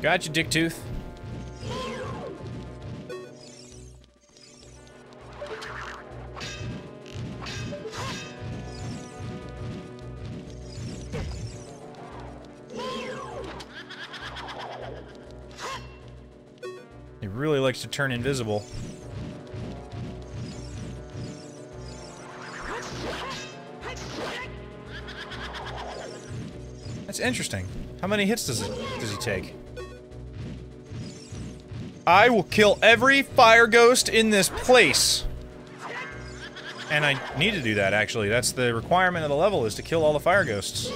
Gotcha, Dick Tooth. He really likes to turn invisible. That's interesting. How many hits does it does he take? I will kill every fire ghost in this place. And I need to do that, actually. That's the requirement of the level, is to kill all the fire ghosts.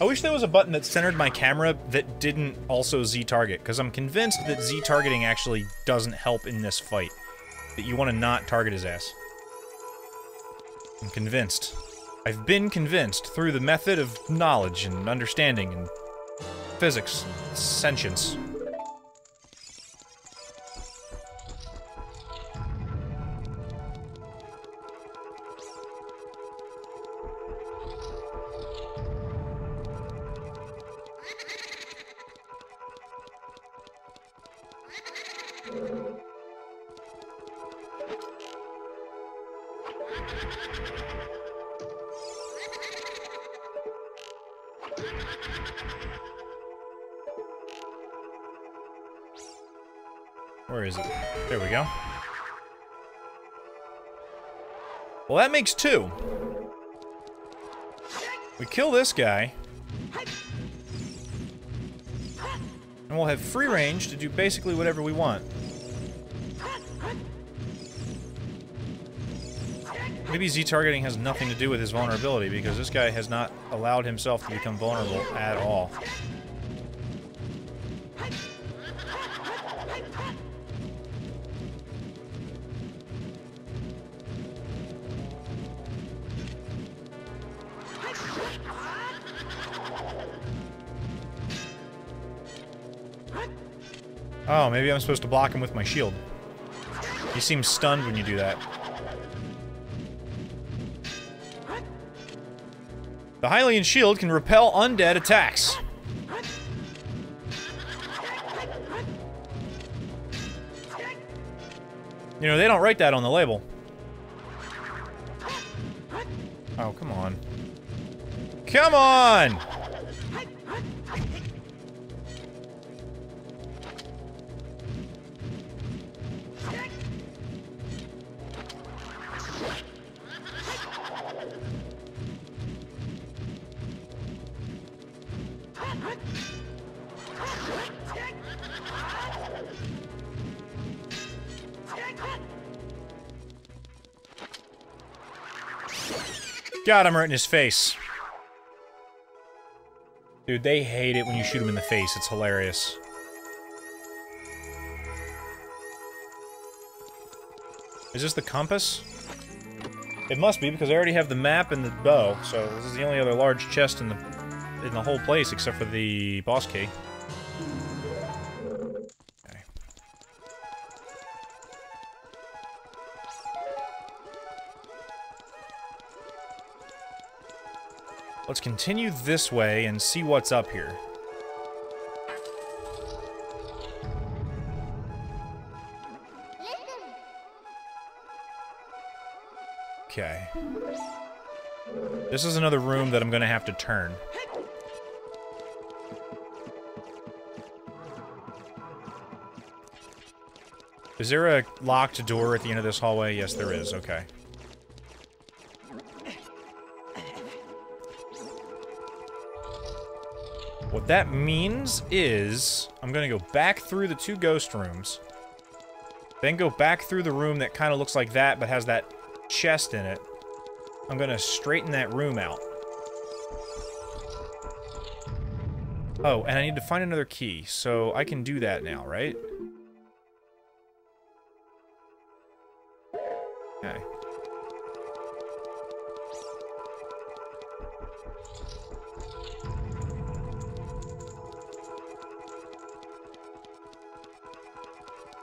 I wish there was a button that centered my camera that didn't also Z-target, because I'm convinced that Z-targeting actually doesn't help in this fight. That you want to not target his ass. I'm convinced. I've been convinced through the method of knowledge and understanding and physics sentience. Well, that makes two. We kill this guy. And we'll have free range to do basically whatever we want. Maybe Z-targeting has nothing to do with his vulnerability, because this guy has not allowed himself to become vulnerable at all. Oh, maybe I'm supposed to block him with my shield. He seems stunned when you do that. The Hylian shield can repel undead attacks. You know, they don't write that on the label. Oh, come on. Come on! Got him right in his face. Dude, they hate it when you shoot him in the face. It's hilarious. Is this the compass? It must be, because I already have the map and the bow, so this is the only other large chest in the in the whole place, except for the boss key. Let's continue this way and see what's up here. Okay. This is another room that I'm gonna have to turn. Is there a locked door at the end of this hallway? Yes, there is. Okay. That means is I'm gonna go back through the two ghost rooms, then go back through the room that kind of looks like that but has that chest in it. I'm gonna straighten that room out. Oh, and I need to find another key, so I can do that now, right? Okay.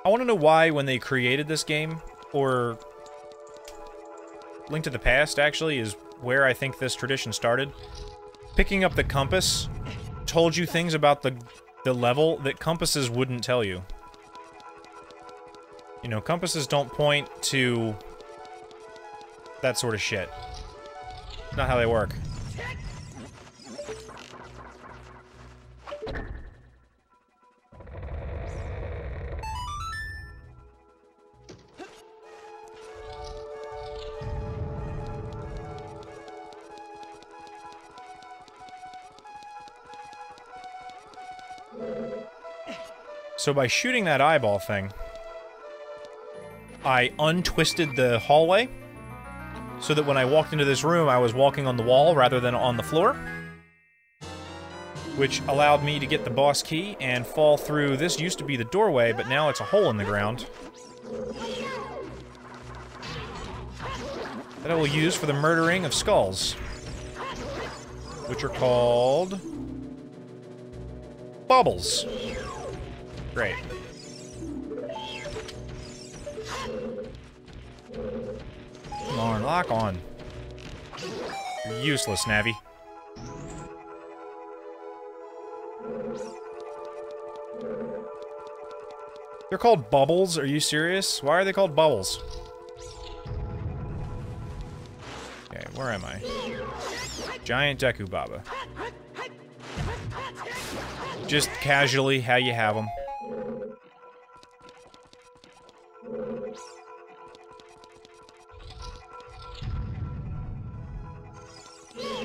I want to know why when they created this game, or Link to the Past, actually, is where I think this tradition started. Picking up the compass told you things about the the level that compasses wouldn't tell you. You know, compasses don't point to that sort of shit. Not how they work. So by shooting that eyeball thing, I untwisted the hallway so that when I walked into this room, I was walking on the wall rather than on the floor. Which allowed me to get the boss key and fall through. This used to be the doorway, but now it's a hole in the ground. That I will use for the murdering of skulls. Which are called... Bubbles. Great. Come on, lock on. Useless, Navi. They're called bubbles? Are you serious? Why are they called bubbles? Okay, where am I? Giant Deku Baba. Just casually, how you have them.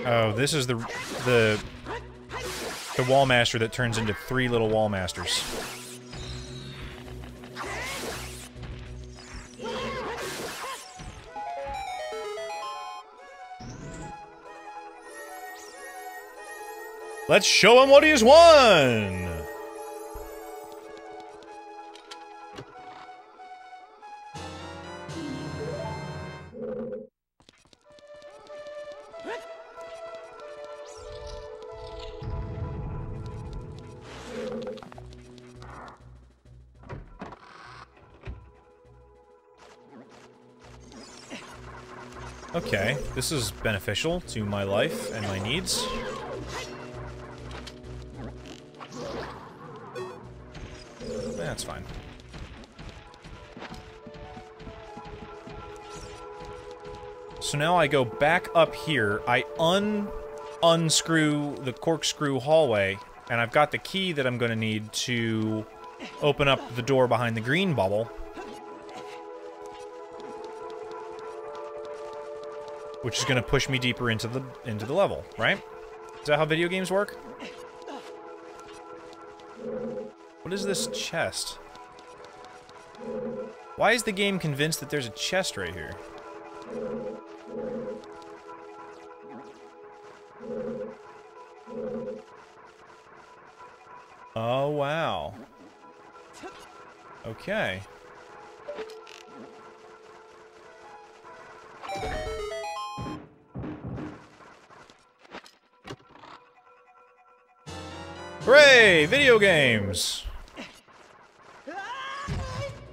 Oh, this is the the the wall master that turns into three little wall masters. Let's show him what he's won! This is beneficial to my life and my needs. That's fine. So now I go back up here, I un unscrew the corkscrew hallway, and I've got the key that I'm going to need to open up the door behind the green bubble. Which is going to push me deeper into the into the level, right? Is that how video games work? What is this chest? Why is the game convinced that there's a chest right here? Oh, wow. Okay. Hooray! Video games!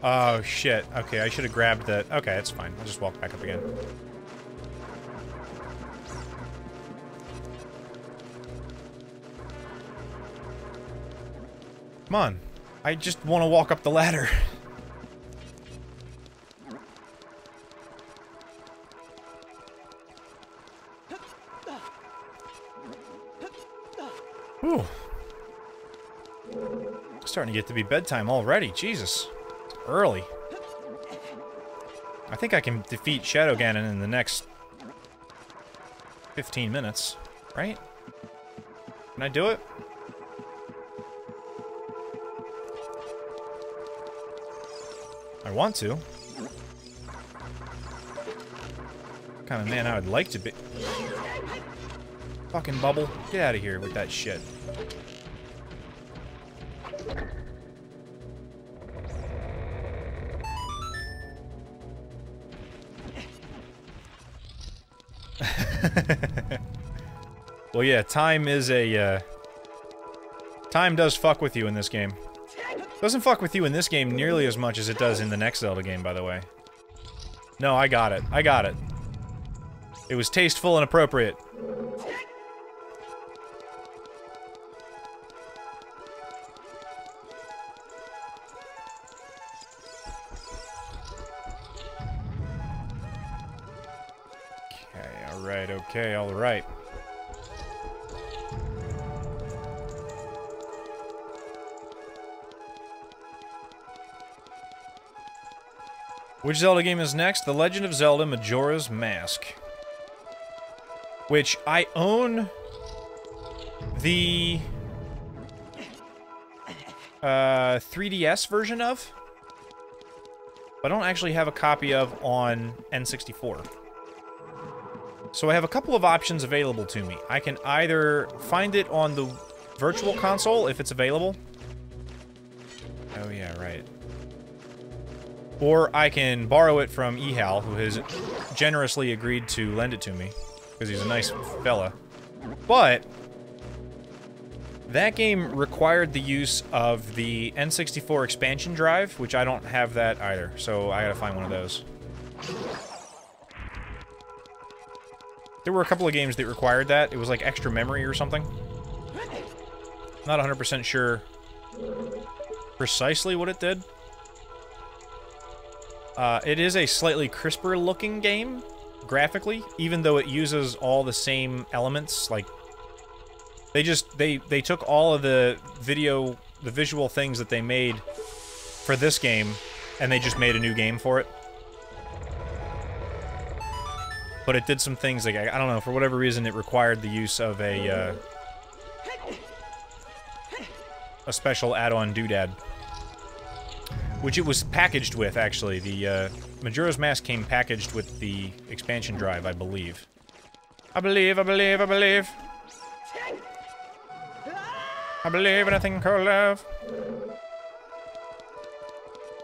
Oh, shit. Okay, I should have grabbed that. Okay, it's fine. I'll just walk back up again. Come on. I just want to walk up the ladder. starting to get to be bedtime already. Jesus. It's early. I think I can defeat Shadow Ganon in the next 15 minutes, right? Can I do it? I want to. kind of man I would like to be. Fucking bubble. Get out of here with that shit. Well, yeah, time is a, uh... Time does fuck with you in this game. Doesn't fuck with you in this game nearly as much as it does in the next Zelda game, by the way. No, I got it. I got it. It was tasteful and appropriate. Okay, alright, okay, alright. Which Zelda game is next? The Legend of Zelda Majora's Mask. Which I own the uh, 3DS version of. But I don't actually have a copy of on N64. So I have a couple of options available to me. I can either find it on the Virtual Console, if it's available. Or I can borrow it from Ehal, who has generously agreed to lend it to me, because he's a nice fella. But, that game required the use of the N64 expansion drive, which I don't have that either, so I gotta find one of those. There were a couple of games that required that. It was like extra memory or something. Not 100% sure precisely what it did. Uh, it is a slightly crisper looking game, graphically, even though it uses all the same elements, like... They just, they, they took all of the video, the visual things that they made for this game, and they just made a new game for it. But it did some things, like, I, don't know, for whatever reason it required the use of a, uh, a special add-on doodad. Which it was packaged with, actually. The uh, Majora's Mask came packaged with the expansion drive, I believe. I believe, I believe, I believe. I believe in a thing called love.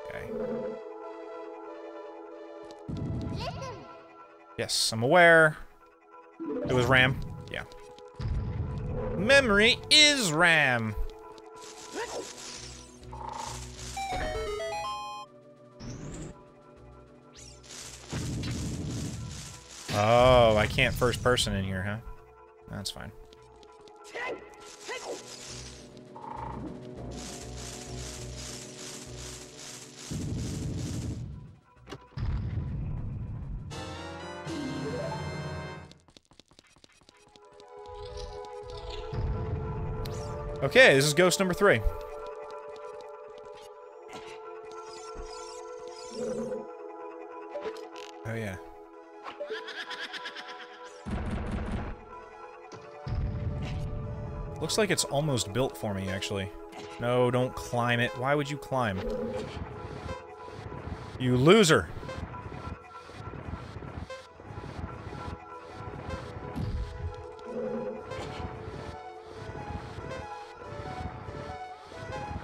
Okay. Yes, I'm aware. It was RAM. Yeah. Memory is RAM. Oh, I can't first person in here, huh? That's fine. Okay, this is ghost number three. Looks like it's almost built for me, actually. No, don't climb it. Why would you climb? You loser!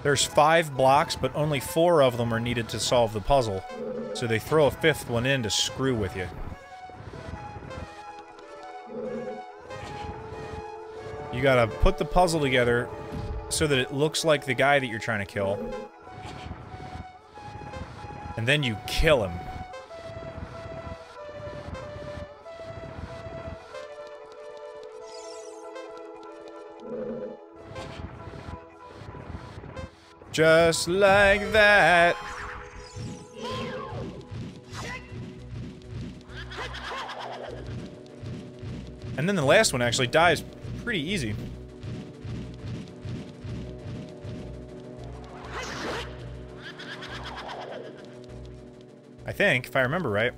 There's five blocks, but only four of them are needed to solve the puzzle. So they throw a fifth one in to screw with you. You gotta put the puzzle together so that it looks like the guy that you're trying to kill. And then you kill him. Just like that. And then the last one actually dies pretty easy. I think, if I remember right.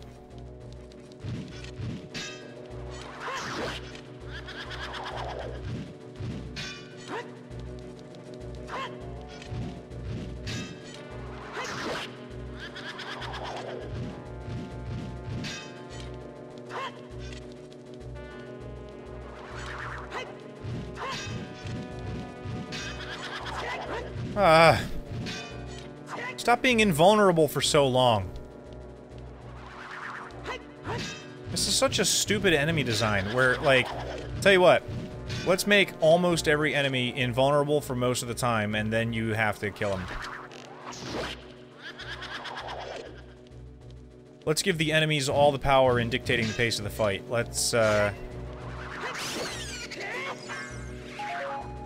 Ah. Stop being invulnerable for so long. This is such a stupid enemy design, where, like, tell you what, let's make almost every enemy invulnerable for most of the time, and then you have to kill them. Let's give the enemies all the power in dictating the pace of the fight. Let's, uh...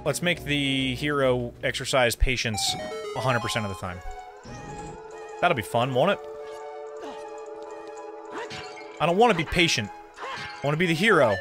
Let's make the hero exercise patience 100% of the time. That'll be fun, won't it? I don't want to be patient. I want to be the hero.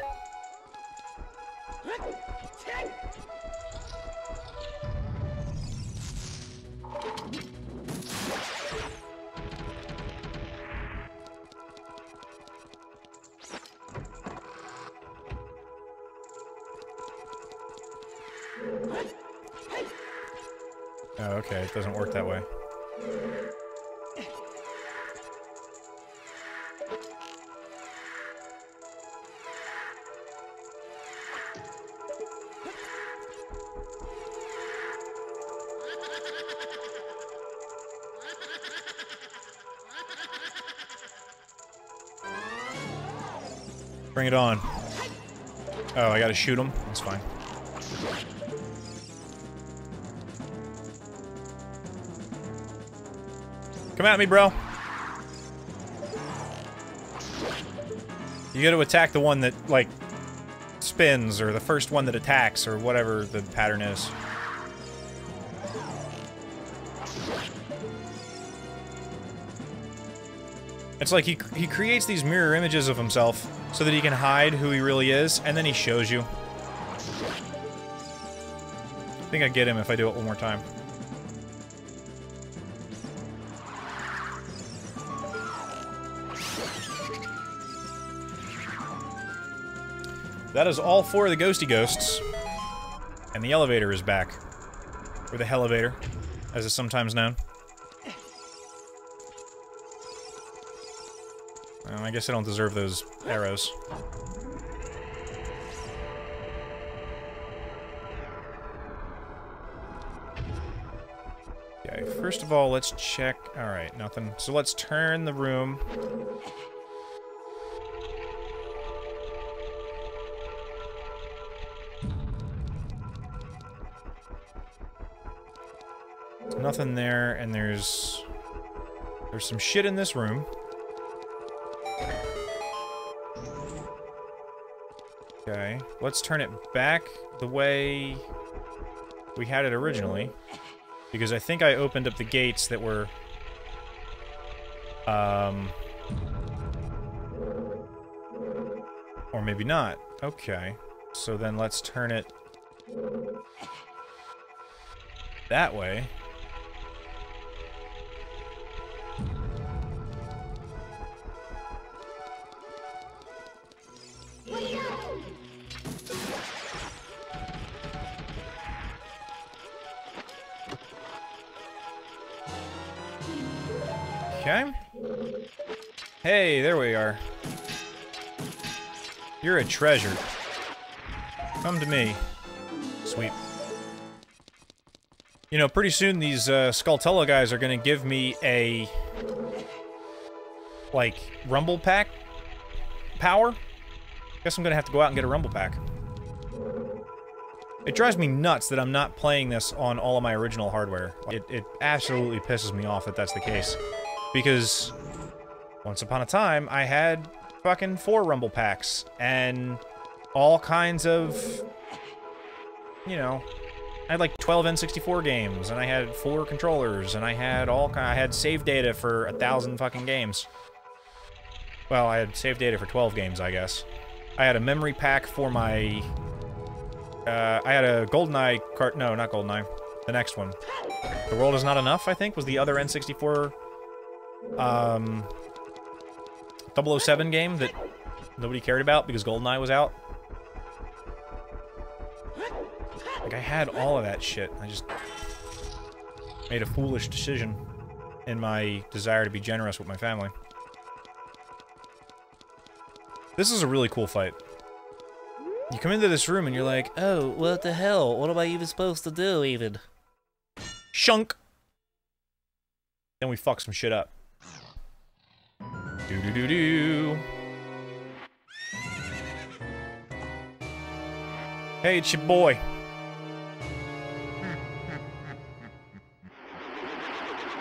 It on. Oh, I gotta shoot him? That's fine. Come at me, bro. You gotta attack the one that, like, spins, or the first one that attacks, or whatever the pattern is. It's like he, he creates these mirror images of himself so that he can hide who he really is, and then he shows you. I think I get him if I do it one more time. That is all four of the ghosty ghosts. And the elevator is back. Or the elevator, as is sometimes known. Well, I guess I don't deserve those arrows. Okay, first of all, let's check... Alright, nothing. So let's turn the room nothing there, and there's... There's some shit in this room. Let's turn it back the way we had it originally. Because I think I opened up the gates that were... Um... Or maybe not. Okay. So then let's turn it... That way. Okay. Hey, there we are. You're a treasure. Come to me. Sweet. You know, pretty soon these uh, Skulltula guys are gonna give me a... Like, Rumble Pack power? Guess I'm gonna have to go out and get a Rumble Pack. It drives me nuts that I'm not playing this on all of my original hardware. It, it absolutely pisses me off that that's the case. Because once upon a time, I had fucking four Rumble Packs and all kinds of, you know, I had like 12 N64 games, and I had four controllers, and I had all I had save data for a thousand fucking games. Well, I had save data for 12 games, I guess. I had a memory pack for my... Uh, I had a GoldenEye cart... No, not GoldenEye. The next one. The World Is Not Enough, I think, was the other N64 um, 007 game that nobody cared about because GoldenEye was out. Like, I had all of that shit. I just made a foolish decision in my desire to be generous with my family. This is a really cool fight. You come into this room and you're like, oh, what the hell? What am I even supposed to do, even? Shunk! Then we fuck some shit up. Do do do do. Hey, it's your boy.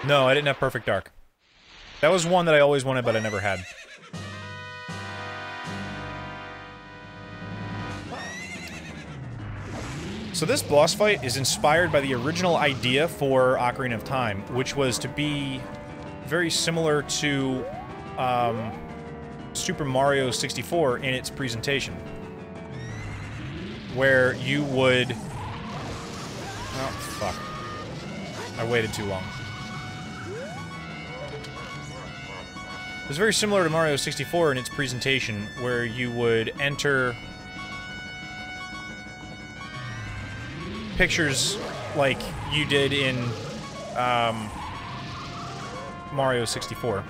No, I didn't have Perfect Dark. That was one that I always wanted, but I never had. So this boss fight is inspired by the original idea for Ocarina of Time, which was to be very similar to um, Super Mario 64 in its presentation. Where you would... Oh, fuck. I waited too long. It was very similar to Mario 64 in its presentation, where you would enter pictures like you did in um, Mario 64.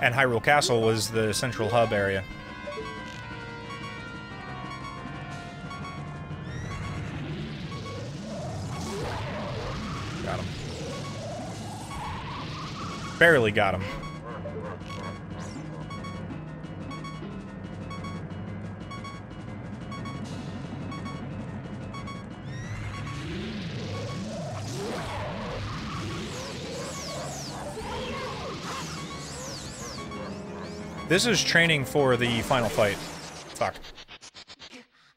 And Hyrule Castle was the central hub area. Got him. Barely got him. This is training for the final fight. Fuck.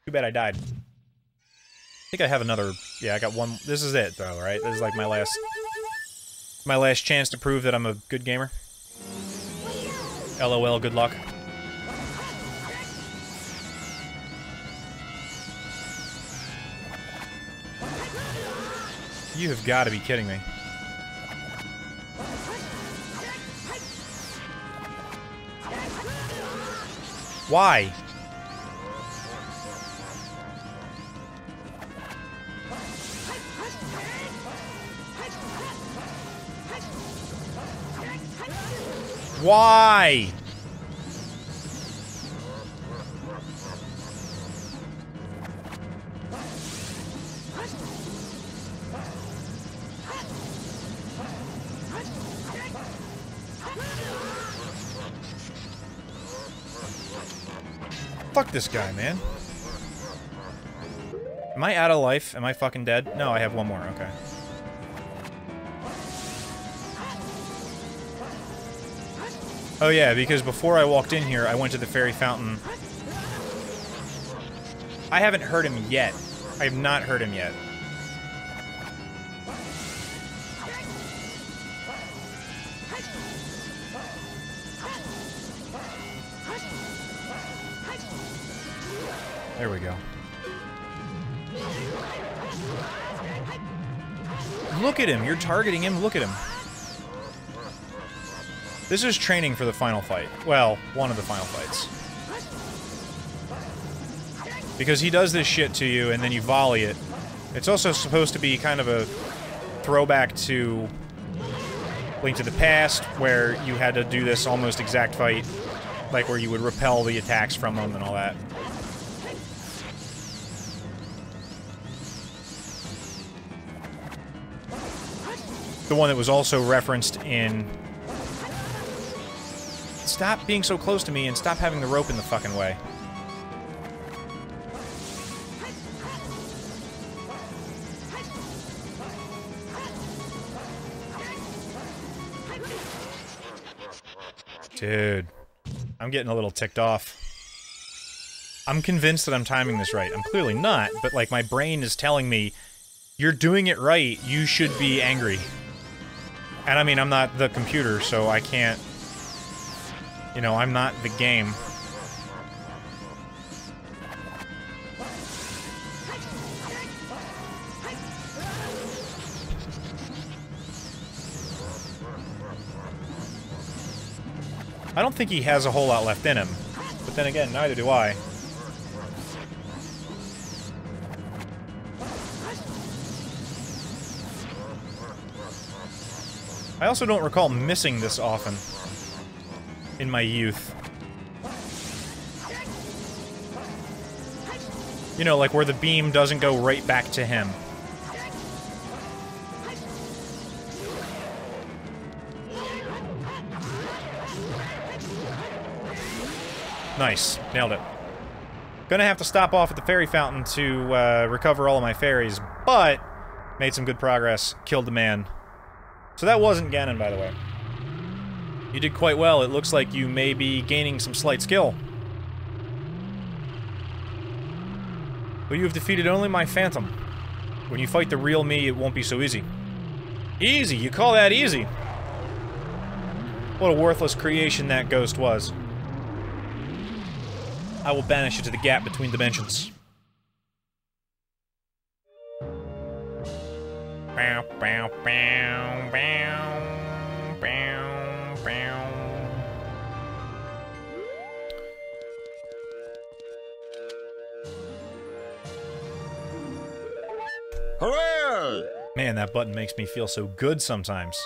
Too bad I died. I think I have another... Yeah, I got one... This is it, though, right? This is like my last... My last chance to prove that I'm a good gamer. LOL, good luck. You have got to be kidding me. Why? Why? This guy, man. Am I out of life? Am I fucking dead? No, I have one more. Okay. Oh yeah, because before I walked in here, I went to the fairy fountain. I haven't heard him yet. I have not heard him yet. Look at him! You're targeting him, look at him. This is training for the final fight. Well, one of the final fights. Because he does this shit to you, and then you volley it. It's also supposed to be kind of a throwback to Link to the Past, where you had to do this almost exact fight. Like, where you would repel the attacks from them and all that. The one that was also referenced in... Stop being so close to me and stop having the rope in the fucking way. Dude. I'm getting a little ticked off. I'm convinced that I'm timing this right. I'm clearly not, but like my brain is telling me, you're doing it right, you should be angry. And I mean, I'm not the computer, so I can't... You know, I'm not the game. I don't think he has a whole lot left in him. But then again, neither do I. I also don't recall missing this often in my youth. You know, like where the beam doesn't go right back to him. Nice. Nailed it. Gonna have to stop off at the fairy fountain to uh, recover all of my fairies, but made some good progress. Killed the man. So that wasn't Ganon, by the way. You did quite well. It looks like you may be gaining some slight skill. But you have defeated only my phantom. When you fight the real me, it won't be so easy. Easy? You call that easy? What a worthless creation that ghost was. I will banish you to the gap between dimensions. Bow, bow, bow, bow, bow, bow. Hooray! Man, that button makes me feel so good sometimes.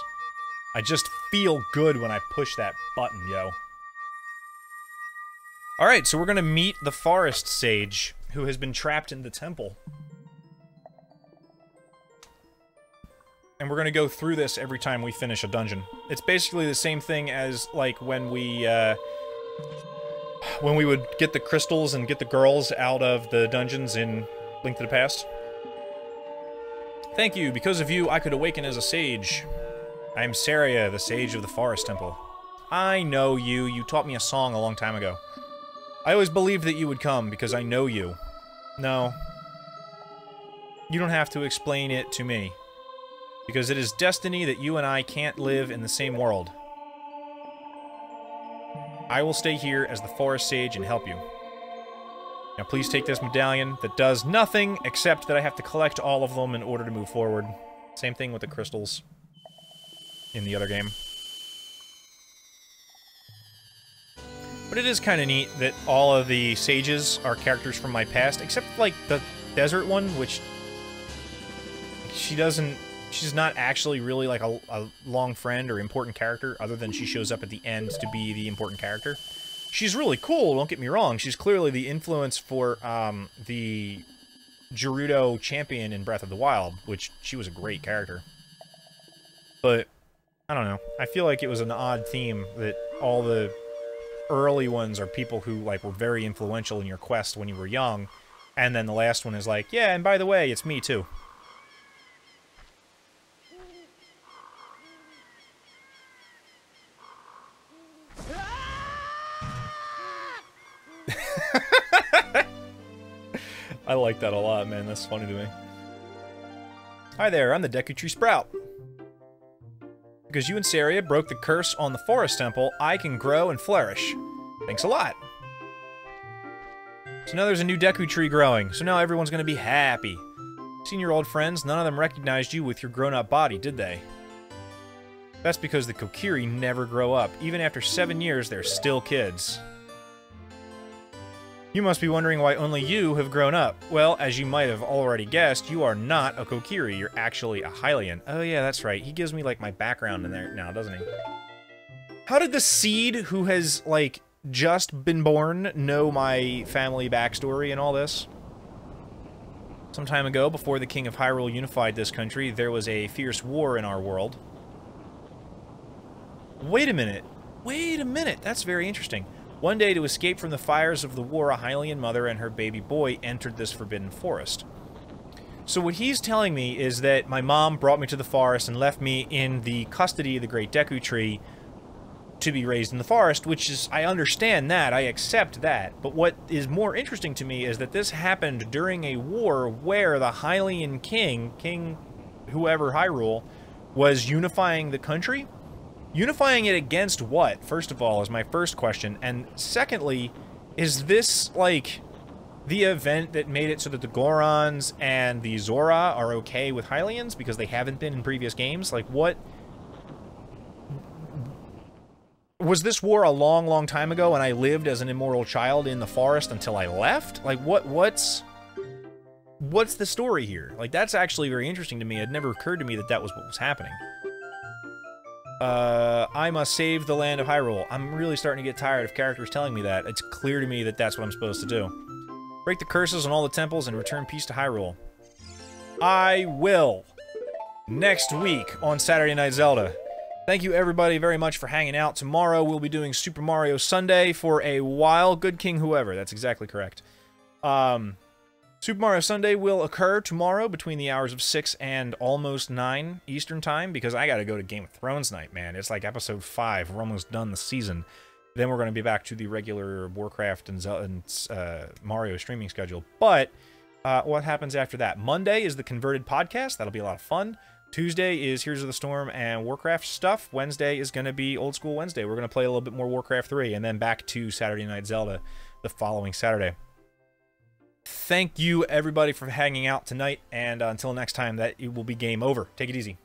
I just feel good when I push that button, yo. Alright, so we're gonna meet the Forest Sage, who has been trapped in the temple. And we're gonna go through this every time we finish a dungeon. It's basically the same thing as, like, when we, uh... When we would get the crystals and get the girls out of the dungeons in Link to the Past. Thank you. Because of you, I could awaken as a sage. I am Saria, the sage of the Forest Temple. I know you. You taught me a song a long time ago. I always believed that you would come, because I know you. No. You don't have to explain it to me. Because it is destiny that you and I can't live in the same world. I will stay here as the Forest Sage and help you. Now please take this medallion that does nothing except that I have to collect all of them in order to move forward. Same thing with the crystals in the other game. But it is kind of neat that all of the sages are characters from my past, except like the desert one, which she doesn't she's not actually really like a, a, long friend or important character other than she shows up at the end to be the important character. She's really cool, don't get me wrong. She's clearly the influence for um, the Gerudo champion in Breath of the Wild, which she was a great character. But, I don't know. I feel like it was an odd theme that all the early ones are people who like were very influential in your quest when you were young, and then the last one is like, yeah, and by the way, it's me too. I like that a lot, man. That's funny to me. Hi there, I'm the Deku Tree Sprout. Because you and Saria broke the curse on the Forest Temple, I can grow and flourish. Thanks a lot. So now there's a new Deku Tree growing, so now everyone's gonna be happy. Seen your old friends, none of them recognized you with your grown-up body, did they? That's because the Kokiri never grow up. Even after seven years, they're still kids. You must be wondering why only you have grown up. Well, as you might have already guessed, you are not a Kokiri, you're actually a Hylian. Oh yeah, that's right. He gives me, like, my background in there now, doesn't he? How did the seed who has, like, just been born know my family backstory and all this? Some time ago, before the King of Hyrule unified this country, there was a fierce war in our world. Wait a minute. Wait a minute. That's very interesting. One day, to escape from the fires of the war, a Hylian mother and her baby boy entered this forbidden forest. So what he's telling me is that my mom brought me to the forest and left me in the custody of the Great Deku Tree to be raised in the forest, which is, I understand that, I accept that. But what is more interesting to me is that this happened during a war where the Hylian king, King whoever Hyrule, was unifying the country Unifying it against what, first of all, is my first question. And secondly, is this, like, the event that made it so that the Gorons and the Zora are okay with Hylians because they haven't been in previous games? Like, what... Was this war a long, long time ago and I lived as an immoral child in the forest until I left? Like, what, what's... What's the story here? Like, that's actually very interesting to me. It never occurred to me that that was what was happening. Uh, I must save the land of Hyrule. I'm really starting to get tired of characters telling me that. It's clear to me that that's what I'm supposed to do. Break the curses on all the temples and return peace to Hyrule. I will. Next week on Saturday Night Zelda. Thank you everybody very much for hanging out. Tomorrow we'll be doing Super Mario Sunday for a while. Good King whoever. That's exactly correct. Um, Super Mario Sunday will occur tomorrow between the hours of 6 and almost 9 Eastern Time because I got to go to Game of Thrones night, man. It's like episode 5. We're almost done the season. Then we're going to be back to the regular Warcraft and, and uh, Mario streaming schedule. But uh, what happens after that? Monday is the Converted podcast. That'll be a lot of fun. Tuesday is Heroes of the Storm and Warcraft stuff. Wednesday is going to be Old School Wednesday. We're going to play a little bit more Warcraft 3 and then back to Saturday Night Zelda the following Saturday. Thank you, everybody, for hanging out tonight. And uh, until next time, that it will be game over. Take it easy.